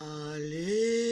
Аллилуйя.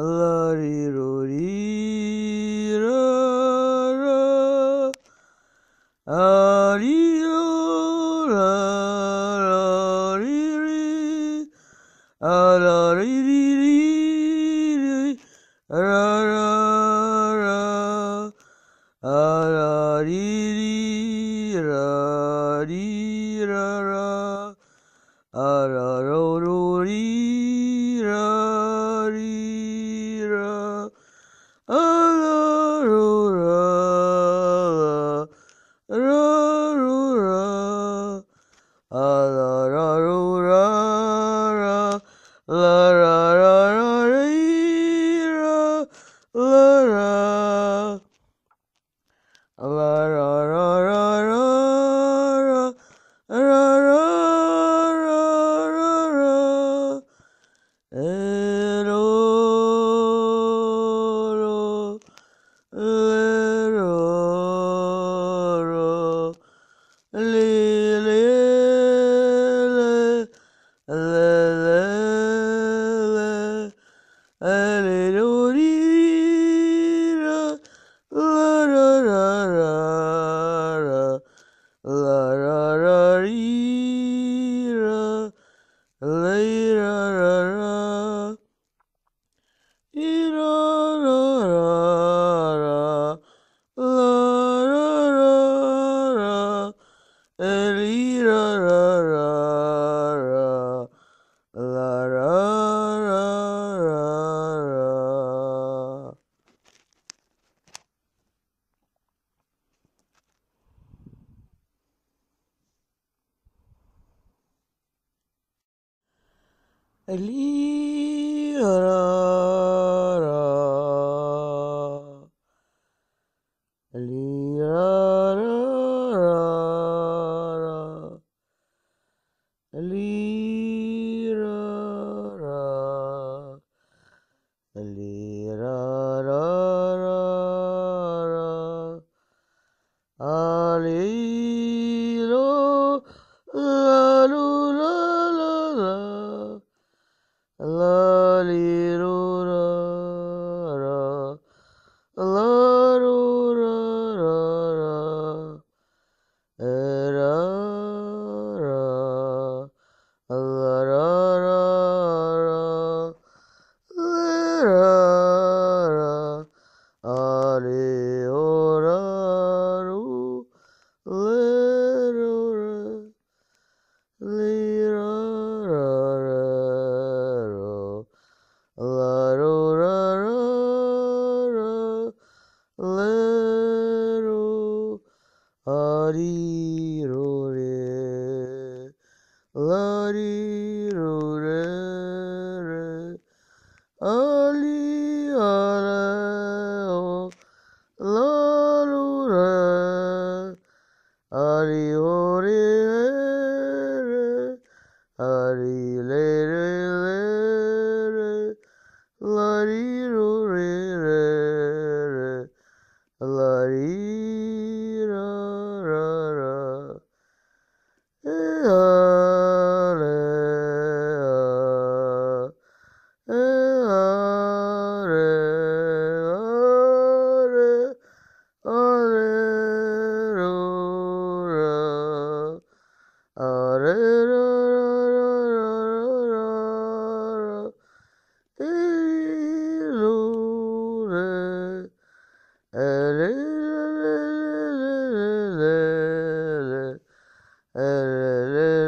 la di ro di ra ra a di ro la la di ri a la di di di di ra ra ra a la di di ra di ra ra a ro ro uh, Ali uh, 呃呃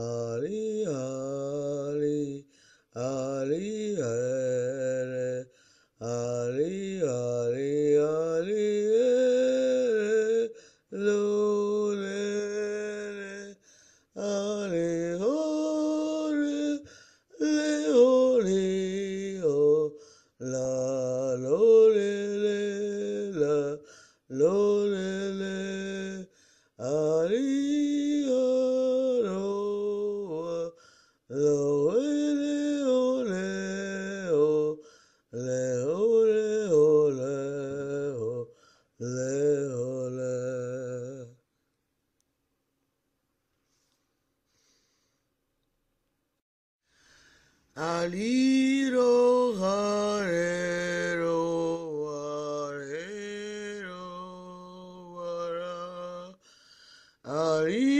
Hari Hari Hari Hari ahí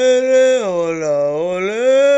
ole, ole.